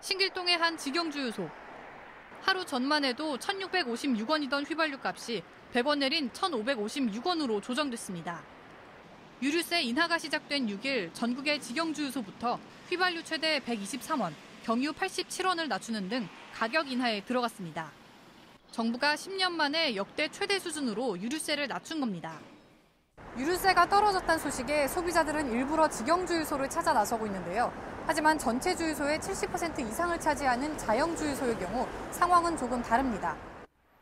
신길동의 한 직영주유소. 하루 전만 해도 1,656원이던 휘발유 값이 100원 내린 1,556원으로 조정됐습니다. 유류세 인하가 시작된 6일 전국의 직영주유소부터 휘발유 최대 123원, 경유 87원을 낮추는 등 가격 인하에 들어갔습니다. 정부가 10년 만에 역대 최대 수준으로 유류세를 낮춘 겁니다. 유류세가 떨어졌다는 소식에 소비자들은 일부러 직영주유소를 찾아 나서고 있는데요. 하지만 전체 주유소의 70% 이상을 차지하는 자영주유소의 경우 상황은 조금 다릅니다.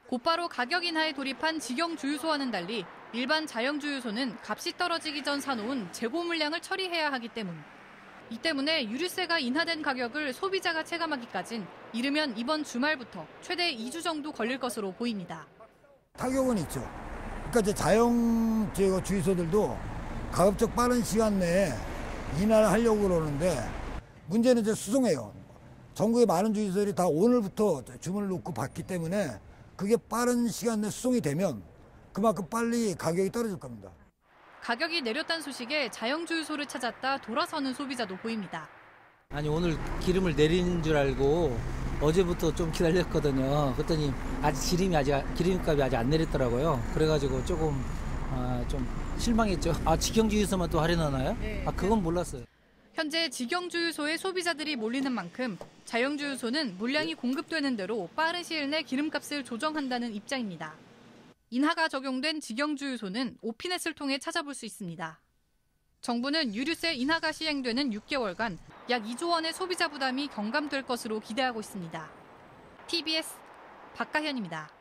곧바로 가격 인하에 돌입한 직영주유소와는 달리 일반 자영주유소는 값이 떨어지기 전 사놓은 재고 물량을 처리해야 하기 때문. 이 때문에 유류세가 인하된 가격을 소비자가 체감하기까진 이르면 이번 주말부터 최대 2주 정도 걸릴 것으로 보입니다. 타격은 있죠. 그러니까 이제 자영 제거 주유소들도 가급적 빠른 시간 내에 인하를 하려고 그러는데 문제는 이제 수송해요. 전국의 많은 주유소들이 다 오늘부터 주문을 놓고 받기 때문에 그게 빠른 시간 내에 수송이 되면 그만큼 빨리 가격이 떨어질 겁니다. 가격이 내렸다는 소식에 자영 주유소를 찾았다 돌아서는 소비자도 보입니다. 아니 오늘 기름을 내리는 줄 알고 어제부터 좀 기다렸거든요. 그랬더니 아직 기름이 아직 기름값이 아직 안 내렸더라고요. 그래가지고 조금 아, 좀 실망했죠. 아 직영주유소만 또 할인하나요? 네. 아 그건 몰랐어요. 현재 직영주유소에 소비자들이 몰리는 만큼 자영주유소는 물량이 공급되는 대로 빠른 시일 내 기름값을 조정한다는 입장입니다. 인하가 적용된 직영주유소는 오피넷을 통해 찾아볼 수 있습니다. 정부는 유류세 인하가 시행되는 6개월간 약 2조 원의 소비자 부담이 경감될 것으로 기대하고 있습니다. TBS 박가현입니다.